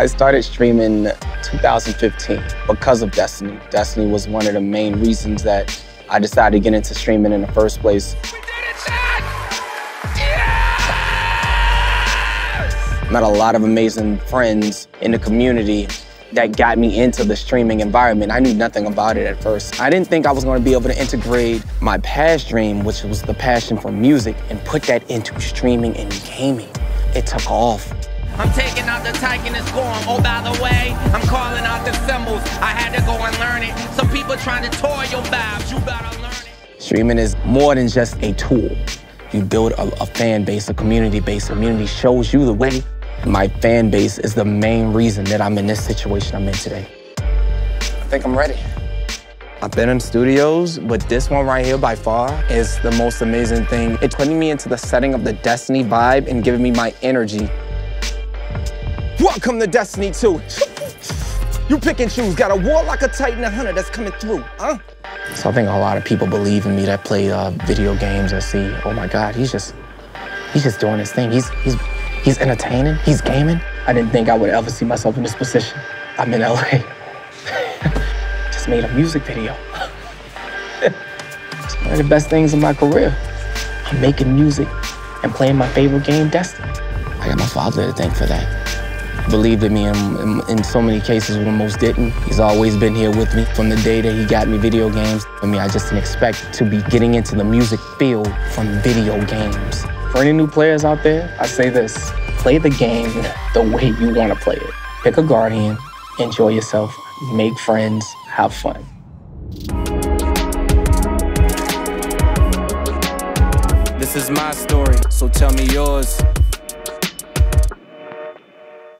I started streaming 2015 because of Destiny. Destiny was one of the main reasons that I decided to get into streaming in the first place. Met a lot of amazing friends in the community that got me into the streaming environment. I knew nothing about it at first. I didn't think I was going to be able to integrate my past dream, which was the passion for music, and put that into streaming and gaming. It took off. I'm taking out the tyke and it's going. Oh, by the way, I'm calling out the symbols. I had to go and learn it. Some people trying to toy your vibes. You better learn it. Streaming is more than just a tool. You build a, a fan base, a community base. Community shows you the way. My fan base is the main reason that I'm in this situation I'm in today. I think I'm ready. I've been in studios, but this one right here by far is the most amazing thing. It's putting me into the setting of the Destiny vibe and giving me my energy. Welcome to Destiny 2. You pick and choose. Got a warlock, a titan, a hunter that's coming through, huh? So I think a lot of people believe in me that play uh, video games and see, oh my God, he's just, he's just doing his thing. He's, he's He's entertaining, he's gaming. I didn't think I would ever see myself in this position. I'm in LA. Just made a music video. it's one of the best things in my career. I'm making music and playing my favorite game, Destiny. I got my father to thank for that. Believed in me in, in, in, so many cases when most didn't. He's always been here with me from the day that he got me video games. I mean, I just didn't expect to be getting into the music field from video games. For any new players out there, I say this play the game the way you want to play it. Pick a guardian, enjoy yourself, make friends, have fun. This is my story, so tell me yours.